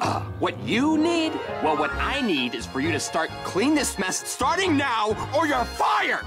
Uh, what you need? Well, what I need is for you to start clean this mess starting now, or you're fired!